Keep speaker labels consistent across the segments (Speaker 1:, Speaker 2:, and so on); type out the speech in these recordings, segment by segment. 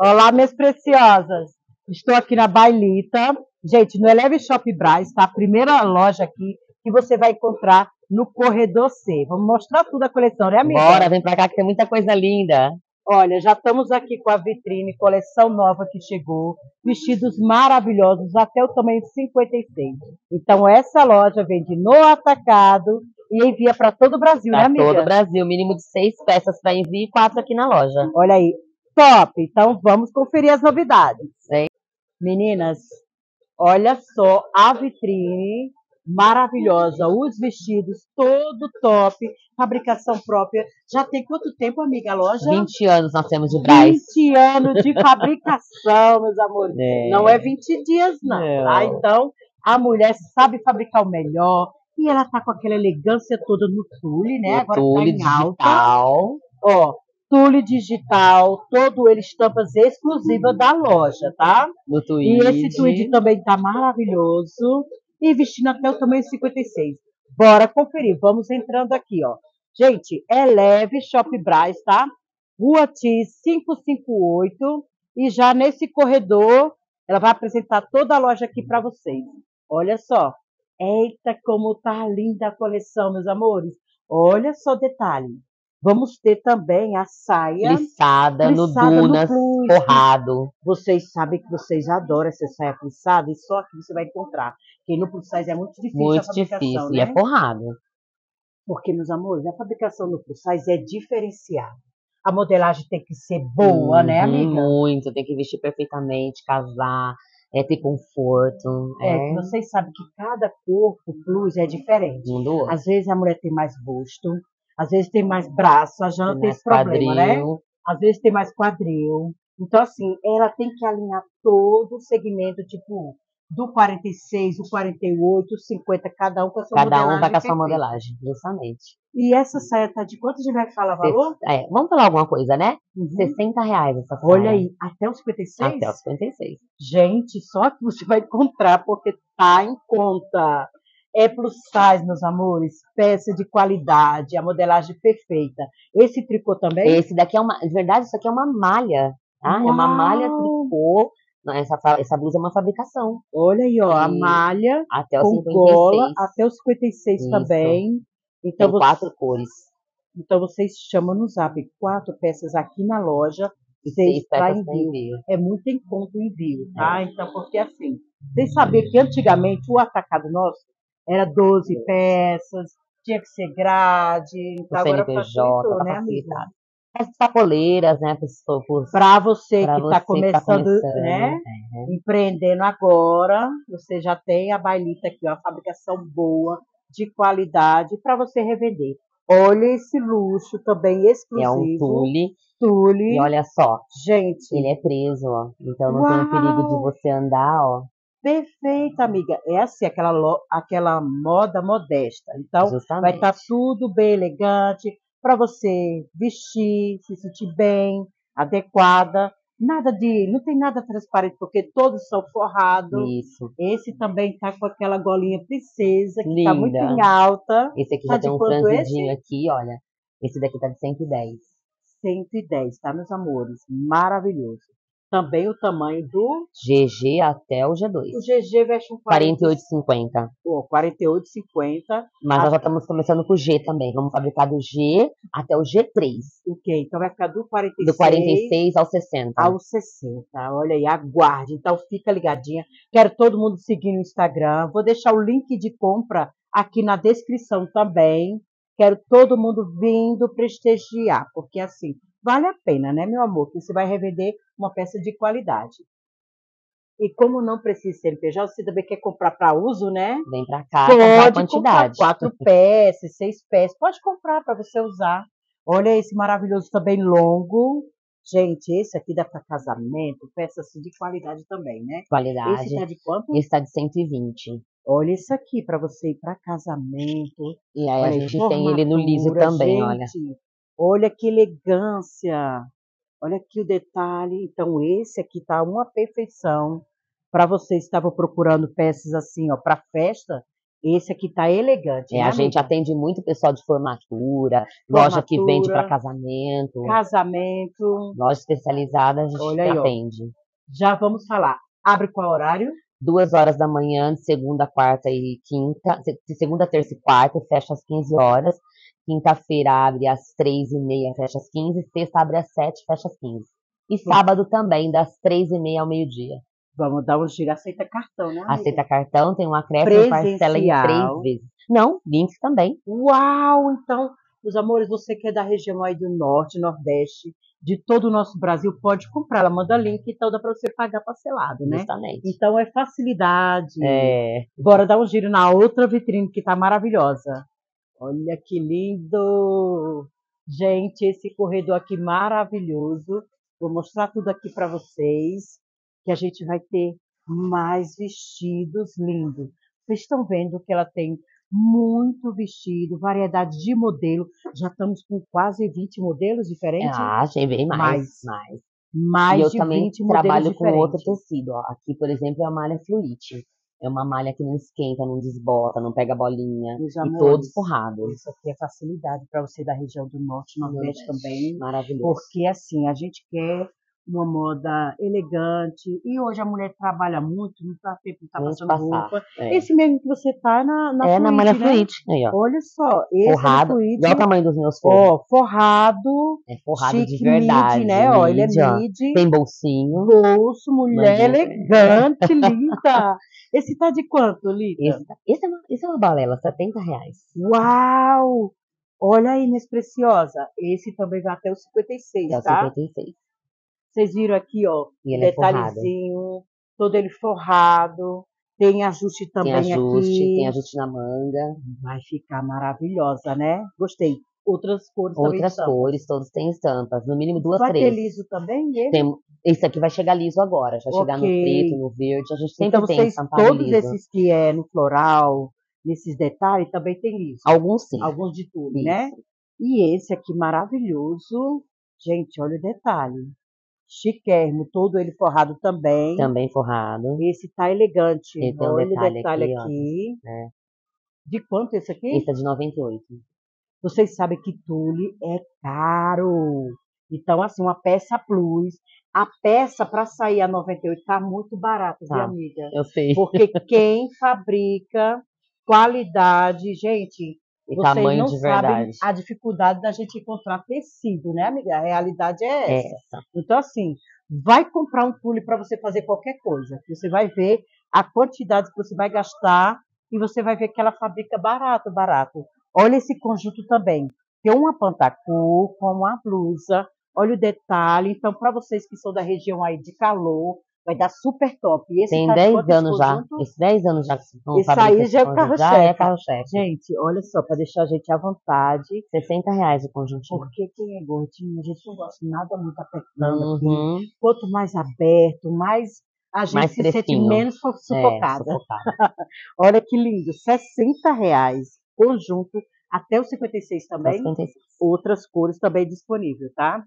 Speaker 1: Olá, minhas preciosas. Estou aqui na Bailita. Gente, no Eleve Shop Braz, tá? A primeira loja aqui que você vai encontrar no Corredor C. Vamos mostrar tudo a coleção, né, amiga?
Speaker 2: Bora, vem pra cá que tem muita coisa linda.
Speaker 1: Olha, já estamos aqui com a vitrine, coleção nova que chegou, vestidos maravilhosos até o tamanho 56. Então, essa loja vende no atacado e envia para todo o Brasil,
Speaker 2: Pra
Speaker 1: né, amiga?
Speaker 2: todo o Brasil, mínimo de seis peças para envio e quatro aqui na loja.
Speaker 1: Olha aí, top! Então, vamos conferir as novidades.
Speaker 2: Sim.
Speaker 1: Meninas, olha só a vitrine maravilhosa, os vestidos, todo top, fabricação própria. Já tem quanto tempo, amiga, a loja?
Speaker 2: 20 anos nós temos de Braz.
Speaker 1: 20 anos de fabricação, meus amores.
Speaker 2: É.
Speaker 1: Não é 20 dias, não.
Speaker 2: Não.
Speaker 1: Tá? Então, a mulher sabe fabricar o melhor. E ela tá com aquela elegância toda no tule, né?
Speaker 2: O
Speaker 1: Agora
Speaker 2: tule
Speaker 1: tá em alta.
Speaker 2: digital.
Speaker 1: Ó, tule digital, todo ele estampas exclusivas da loja, tá?
Speaker 2: No
Speaker 1: E
Speaker 2: tweed.
Speaker 1: esse tweed também tá maravilhoso. E vestindo até o tamanho 56. Bora conferir. Vamos entrando aqui, ó. Gente, é leve, Shop Braz, tá? Rua T 558. E já nesse corredor, ela vai apresentar toda a loja aqui para vocês. Olha só. Eita, como tá linda a coleção, meus amores. Olha só o detalhe. Vamos ter também a saia.
Speaker 2: Plissada, no
Speaker 1: no
Speaker 2: Dunas,
Speaker 1: plus.
Speaker 2: forrado.
Speaker 1: Vocês sabem que vocês adoram essa saia plissada e só aqui você vai encontrar. Porque no plus size é muito difícil a
Speaker 2: Muito
Speaker 1: fabricação,
Speaker 2: difícil.
Speaker 1: né?
Speaker 2: E é forrado.
Speaker 1: Porque, meus amores, a fabricação no plus size é diferenciada. A modelagem tem que ser boa, né,
Speaker 2: Uhum,
Speaker 1: amiga?
Speaker 2: Muito. Tem que vestir perfeitamente, casar, é ter conforto.
Speaker 1: É,
Speaker 2: É,
Speaker 1: vocês sabem que cada corpo plus é diferente.
Speaker 2: um do outro.
Speaker 1: Às vezes a mulher tem mais busto, às vezes tem mais braço, a Jana
Speaker 2: Tem
Speaker 1: tem esse problema, né? Às vezes tem mais quadril. Então, assim, ela tem que alinhar todo o segmento, tipo, do 46, o 48, o 50, cada um com a sua
Speaker 2: Cada um
Speaker 1: modelagem
Speaker 2: vai com a sua modelagem, justamente.
Speaker 1: E essa saia tá de quanto a gente vai falar valor?
Speaker 2: É, vamos falar alguma coisa, né?
Speaker 1: Uhum.
Speaker 2: 60 reais essa saia.
Speaker 1: Olha aí, até os 56?
Speaker 2: Até os 56.
Speaker 1: Gente, só que você vai encontrar, porque tá em conta. É plus size, meus amores, peça de qualidade, a modelagem perfeita. Esse tricô também?
Speaker 2: Esse daqui é uma. De verdade, isso aqui é uma malha. Tá? É uma malha tricô. Essa, essa blusa é uma fabricação.
Speaker 1: Olha aí, ó, a
Speaker 2: E
Speaker 1: malha
Speaker 2: Até os
Speaker 1: com
Speaker 2: 56.
Speaker 1: gola até os 56
Speaker 2: Isso.
Speaker 1: também. Então,
Speaker 2: Tem
Speaker 1: você-
Speaker 2: quatro cores.
Speaker 1: então vocês chamam no zap quatro peças aqui na loja,
Speaker 2: E
Speaker 1: seis para envio.
Speaker 2: envio.
Speaker 1: É muito em conta o envio, tá? Então, porque assim, vocês sabiam que antigamente o atacado nosso era 12 peças, tinha que ser grade,
Speaker 2: O
Speaker 1: então agora
Speaker 2: CNPJ,
Speaker 1: facilitou,
Speaker 2: tá
Speaker 1: né, amiga?
Speaker 2: As sacoleiras, né?
Speaker 1: Para você
Speaker 2: pra
Speaker 1: que está
Speaker 2: que tá
Speaker 1: começando,
Speaker 2: começando,
Speaker 1: né?
Speaker 2: é.
Speaker 1: empreendendo agora, você já tem a bailita aqui, ó, uma fabricação boa, de qualidade, para você revender. Olha esse luxo também
Speaker 2: É
Speaker 1: exclusivo.
Speaker 2: um tule.
Speaker 1: tule.
Speaker 2: E olha só,
Speaker 1: Gente,
Speaker 2: ele é preso, ó. Então não tem
Speaker 1: Uau!
Speaker 2: o perigo de você andar, ó.
Speaker 1: Perfeita, amiga. É assim, aquela, aquela moda modesta. Então, vai estar tudo bem elegante para você vestir, se sentir bem, adequada. Nada de. Não tem nada transparente, porque todos são forrados.
Speaker 2: Isso.
Speaker 1: Esse também tá com aquela golinha princesa, que tá muito em alta.
Speaker 2: Esse aqui
Speaker 1: Tá
Speaker 2: já tem um franzidinho aqui, olha. Esse daqui tá de 110.
Speaker 1: 110, tá, meus amores? Maravilhoso. Também o tamanho do.
Speaker 2: GG até o
Speaker 1: O
Speaker 2: G2.
Speaker 1: GG veste um 40,
Speaker 2: 48,50.
Speaker 1: Pô, 48,50.
Speaker 2: Mas
Speaker 1: Ah.
Speaker 2: nós já estamos começando com o G também. Vamos fabricar do G até o G3.
Speaker 1: Ok, então vai ficar do 46,
Speaker 2: Do 46 ao 60.
Speaker 1: ao 60. Olha aí, aguarde. Então fica ligadinha. Quero todo mundo seguir no Instagram. Vou deixar o link de compra aqui na descrição também. Quero todo mundo vindo prestigiar, porque assim, vale a pena, né, meu amor? Que você vai revender uma peça de qualidade. E como não precisa CNPJ, você também quer comprar para uso, né?
Speaker 2: Vem pra cá, comprar
Speaker 1: Pode
Speaker 2: quantidade.
Speaker 1: comprar quatro peças, seis peças. Pode comprar para você usar. Olha esse maravilhoso também longo. Gente, esse aqui dá para casamento, peça assim de qualidade também, né?
Speaker 2: Qualidade.
Speaker 1: Esse tá de quanto?
Speaker 2: Esse tá de 120.
Speaker 1: Olha isso aqui para você ir para casamento.
Speaker 2: E aí
Speaker 1: Olha
Speaker 2: a gente tem ele no liso também,
Speaker 1: gente. Olha que elegância. Olha aqui o detalhe. Então, esse aqui tá uma perfeição. Para vocês que estavam procurando peças assim, ó, para festa, Esse aqui tá elegante,
Speaker 2: É,
Speaker 1: né,
Speaker 2: a gente
Speaker 1: amiga?
Speaker 2: atende muito pessoal de formatura, loja que vende
Speaker 1: Formatura.
Speaker 2: para casamento,
Speaker 1: Casamento.
Speaker 2: loja especializada, a gente
Speaker 1: Olha aí, ó.
Speaker 2: atende.
Speaker 1: Já vamos falar. Abre qual horário?
Speaker 2: Duas horas da manhã, de segunda, quarta e quinta, de segunda, terça e quarta, fecha às 15 horas. Quinta-feira abre às três e meia, fecha às 15. Sexta abre às sete, fecha às 15. E sábado também, das três e meia ao meio-dia.
Speaker 1: Vamos dar um giro. Aceita cartão, né? amiga?
Speaker 2: Aceita cartão, tem um acréscimo, parcela em três vezes. Não, links também.
Speaker 1: Uau! Então, meus amores, você que é da região aí do norte, nordeste, de todo o nosso Brasil, pode comprar. Ela manda link, então dá para você pagar parcelado, né?
Speaker 2: Justamente.
Speaker 1: Então é facilidade.
Speaker 2: É,
Speaker 1: Bora dar um giro na outra vitrine que tá maravilhosa. Olha que lindo! Gente, esse corredor aqui maravilhoso. Vou mostrar tudo aqui para vocês, que a gente vai ter mais vestidos lindos. Vocês estão vendo que ela tem muito vestido, variedade de modelo. Já estamos com quase 20 modelos diferentes.
Speaker 2: ah, achei bem mais.
Speaker 1: Mais.
Speaker 2: mais.
Speaker 1: mais
Speaker 2: e eu também
Speaker 1: 20 modelos
Speaker 2: trabalho com outro tecido. Ó. Aqui, por exemplo, é a malha fluite. É uma malha que não esquenta, não desbota, não pega bolinha.
Speaker 1: Meus
Speaker 2: E
Speaker 1: amores,
Speaker 2: todos forrados.
Speaker 1: Isso aqui é facilidade para você da região do norte, nordeste
Speaker 2: Nordeste.
Speaker 1: também.
Speaker 2: Maravilhoso.
Speaker 1: Porque assim, a gente quer uma moda elegante. E hoje a mulher trabalha muito, não tá tempo de tá
Speaker 2: Muito
Speaker 1: passando
Speaker 2: passar.
Speaker 1: roupa.
Speaker 2: É,
Speaker 1: Esse mesmo que você tá na, na
Speaker 2: é na
Speaker 1: Fluid,
Speaker 2: malha
Speaker 1: né?
Speaker 2: fluite. Aí.
Speaker 1: Olha só, esse
Speaker 2: Forrado.
Speaker 1: é Fluid.
Speaker 2: Olha o tamanho dos meus forros.
Speaker 1: Ó, forrado,
Speaker 2: É forrado de
Speaker 1: chique
Speaker 2: verdade.
Speaker 1: mid, né? Ó, ele é
Speaker 2: mid, ó.
Speaker 1: mid.
Speaker 2: Tem bolsinho.
Speaker 1: Bolso, mulher elegante, linda. Esse tá de quanto, Lita?
Speaker 2: Esse, esse, é uma, esse é uma balela, 70 reais.
Speaker 1: Uau! Olha aí, Inês Preciosa. Esse também vai até o 56,
Speaker 2: É
Speaker 1: tá?
Speaker 2: 56.
Speaker 1: Vocês viram aqui, ó,
Speaker 2: ele é
Speaker 1: detalhezinho, todo ele forrado. Tem ajuste
Speaker 2: Tem
Speaker 1: também
Speaker 2: ajuste,
Speaker 1: aqui.
Speaker 2: tem ajuste na manga.
Speaker 1: Vai ficar maravilhosa, né? Gostei. Outras cores
Speaker 2: Outras cores, todos têm estampas. No mínimo duas,
Speaker 1: Vai ter
Speaker 2: três.
Speaker 1: liso também, ele?
Speaker 2: Tem, esse aqui vai chegar liso agora. Já chegar no preto, no verde. A gente sempre
Speaker 1: Então
Speaker 2: tem
Speaker 1: vocês,
Speaker 2: estampado
Speaker 1: todos
Speaker 2: liso.
Speaker 1: esses que é no floral, nesses detalhes, também tem liso.
Speaker 2: Alguns sim.
Speaker 1: Alguns de tudo,
Speaker 2: Isso.
Speaker 1: né? E esse aqui maravilhoso. Gente, olha o detalhe. Chiquérrimo, todo ele forrado também.
Speaker 2: Também forrado.
Speaker 1: Esse tá elegante.
Speaker 2: Ele tem um detalhe
Speaker 1: detalhe
Speaker 2: aqui, ó.
Speaker 1: aqui.
Speaker 2: É.
Speaker 1: De quanto esse aqui?
Speaker 2: Esse é de 98.
Speaker 1: Vocês sabem que tule é caro. Então, assim, uma peça plus. A peça para sair a 98 tá muito barata, viu,
Speaker 2: Tá.
Speaker 1: amiga?
Speaker 2: Eu sei.
Speaker 1: Porque quem fabrica qualidade, gente,
Speaker 2: E
Speaker 1: vocês
Speaker 2: tamanho
Speaker 1: não
Speaker 2: de
Speaker 1: sabem
Speaker 2: verdade.
Speaker 1: a dificuldade da gente encontrar tecido, né, amiga? A realidade é
Speaker 2: É
Speaker 1: essa.
Speaker 2: essa.
Speaker 1: Então, assim, vai comprar um tule para você fazer qualquer coisa. Você vai ver a quantidade que você vai gastar e você vai ver que ela fabrica barato, barato. Olha esse conjunto também. Tem uma pantacur com uma blusa. Olha o detalhe. Então, para vocês que são da região aí de calor, vai dar super top. E esse
Speaker 2: Tem
Speaker 1: tá de
Speaker 2: 10
Speaker 1: quanto esse
Speaker 2: anos já.
Speaker 1: conjunto?
Speaker 2: Esse 10 anos já que
Speaker 1: Esse aí já é o carro-chefe.
Speaker 2: Já é carro-chefe.
Speaker 1: Gente, olha só, para deixar a gente à vontade.
Speaker 2: 60 reais o conjuntinho.
Speaker 1: Porque quem é gordinho, a gente não gosta de nada muito apertando aqui.
Speaker 2: Uhum.
Speaker 1: Quanto mais aberto, mais a gente
Speaker 2: Mais
Speaker 1: se sente
Speaker 2: fresquinho.
Speaker 1: menos
Speaker 2: É,
Speaker 1: sufocada.
Speaker 2: sufocada.
Speaker 1: Olha que lindo, 60 reais. Conjunto, até o 56
Speaker 2: Até
Speaker 1: também.
Speaker 2: 56.
Speaker 1: Outras cores também disponível, tá?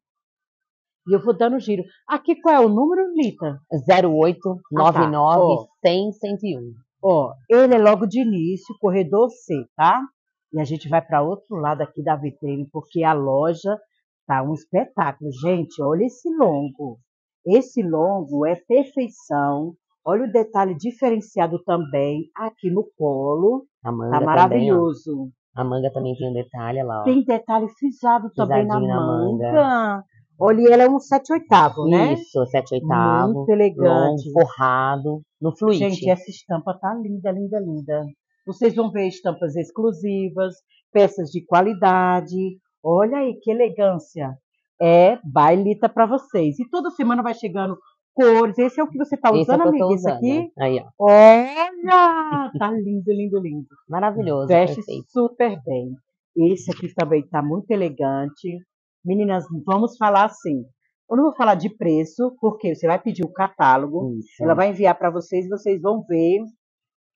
Speaker 1: E eu vou dando giro. Aqui qual é o número, Lita?
Speaker 2: 08
Speaker 1: Ah, tá.
Speaker 2: 99
Speaker 1: Ó.
Speaker 2: 100 101.
Speaker 1: Ó, ele é logo de início, corredor C, tá? E a gente vai para outro lado aqui da vitrine, porque a loja tá um espetáculo. Gente, olha esse longo. Esse longo é perfeição. Olha o detalhe diferenciado também aqui no colo.
Speaker 2: A manga
Speaker 1: Tá
Speaker 2: também,
Speaker 1: maravilhoso.
Speaker 2: A manga também tem um detalhe, olha lá, ó.
Speaker 1: Tem detalhe frisado também na
Speaker 2: na
Speaker 1: manga. Olha, ela é um 7 oitavo, né?
Speaker 2: Isso, 7 oitavo.
Speaker 1: Muito elegante.
Speaker 2: Longo, forrado, no fluide.
Speaker 1: Gente, essa estampa tá linda, linda, linda. Vocês vão ver estampas exclusivas, peças de qualidade. Olha aí que elegância. É bailita para vocês. E toda semana vai chegando cores. Esse é o que você tá
Speaker 2: Esse é
Speaker 1: usando,
Speaker 2: tô
Speaker 1: amiga? Esse
Speaker 2: usando.
Speaker 1: aqui?
Speaker 2: Aí, ó.
Speaker 1: Olha! Tá lindo, lindo, lindo.
Speaker 2: Maravilhoso,
Speaker 1: Veste
Speaker 2: perfeito.
Speaker 1: super bem. Esse aqui também tá muito elegante. Meninas, vamos falar assim. Eu não vou falar de preço, porque você vai pedir o catálogo.
Speaker 2: Isso.
Speaker 1: Ela vai enviar para vocês, vocês vão ver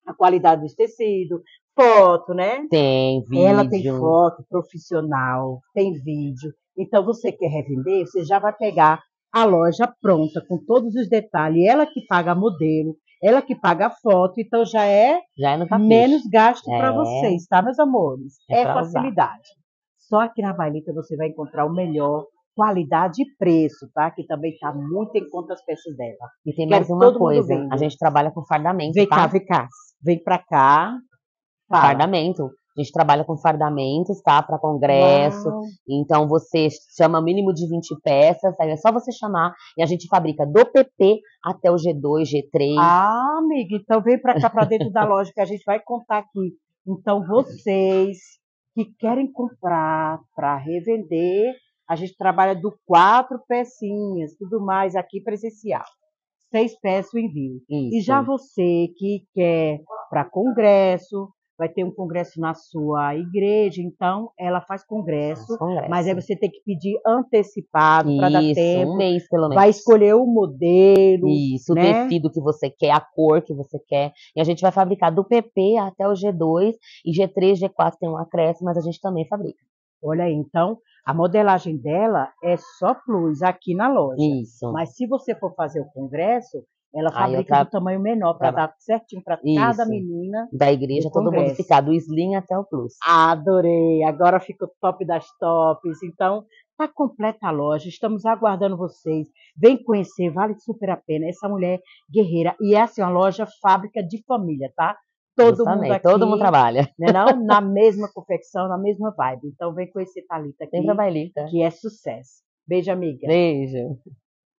Speaker 1: a qualidade do tecido, foto, né?
Speaker 2: Tem vídeo.
Speaker 1: Ela tem foto profissional, tem vídeo. Então você quer revender, você já vai pegar a loja pronta com todos os detalhes, ela que paga modelo. Ela que paga a foto, então já é,
Speaker 2: Já é
Speaker 1: menos gasto para
Speaker 2: É.
Speaker 1: vocês, tá, meus amores?
Speaker 2: É
Speaker 1: É,
Speaker 2: pra usar.
Speaker 1: Só aqui na Bailita você vai encontrar o melhor qualidade e preço, tá? Que também tá muito em conta as peças dela.
Speaker 2: E tem mais uma coisa. A gente trabalha com fardamento,
Speaker 1: Vem
Speaker 2: tá?
Speaker 1: cá, vem cá. Vem pra cá. Fala.
Speaker 2: Fardamento. A gente trabalha com fardamentos, tá? Para congresso.
Speaker 1: Uau.
Speaker 2: Então você chama mínimo de 20 peças, aí é só você chamar e a gente fabrica do PP até o G2, G3.
Speaker 1: Ah, amiga, então vem para cá, para dentro da loja, que a gente vai contar aqui. Então, vocês que querem comprar para revender, a gente trabalha do quatro pecinhas, tudo mais aqui presencial. Seis peças o envio. E
Speaker 2: Isso.
Speaker 1: já você que quer para congresso, vai ter um congresso na sua igreja, então ela faz congresso,
Speaker 2: Congresso.
Speaker 1: mas aí você tem que pedir antecipado para dar tempo.
Speaker 2: um mês pelo menos.
Speaker 1: Vai escolher o modelo,
Speaker 2: Isso, o
Speaker 1: né?
Speaker 2: tecido que você quer, a cor que você quer. E a gente vai fabricar do PP até o G2 e G3, G4 tem um acréscimo, mas a gente também fabrica.
Speaker 1: Olha aí, então, a modelagem dela é só plus aqui na loja.
Speaker 2: Isso.
Speaker 1: Mas se você for fazer o congresso, ela fabrica
Speaker 2: tra-
Speaker 1: do tamanho menor para dar certinho para cada menina.
Speaker 2: Da igreja,
Speaker 1: do
Speaker 2: todo mundo ficar do Slim até o Plus.
Speaker 1: Adorei! Agora fica o top das tops. Então, tá completa a loja. Estamos aguardando vocês. Vem conhecer, vale super a pena. Essa mulher guerreira. E essa é uma loja fábrica de família, tá? Todo
Speaker 2: Justamente,
Speaker 1: mundo aqui,
Speaker 2: Todo mundo trabalha.
Speaker 1: né, não? Na mesma confecção, na mesma vibe. Então, vem conhecer Thalita aqui,
Speaker 2: Tem trabalhita.
Speaker 1: que é sucesso. Beijo, amiga.
Speaker 2: Beijo.